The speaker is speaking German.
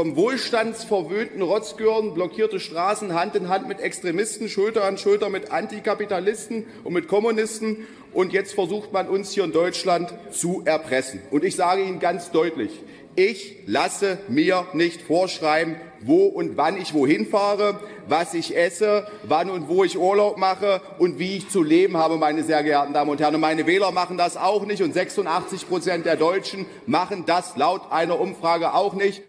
vom wohlstandsverwöhnten Rotzgören blockierte Straßen Hand in Hand mit Extremisten, Schulter an Schulter mit Antikapitalisten und mit Kommunisten. Und jetzt versucht man uns hier in Deutschland zu erpressen. Und ich sage Ihnen ganz deutlich, ich lasse mir nicht vorschreiben, wo und wann ich wohin fahre, was ich esse, wann und wo ich Urlaub mache und wie ich zu leben habe, meine sehr geehrten Damen und Herren. Und meine Wähler machen das auch nicht und 86 Prozent der Deutschen machen das laut einer Umfrage auch nicht.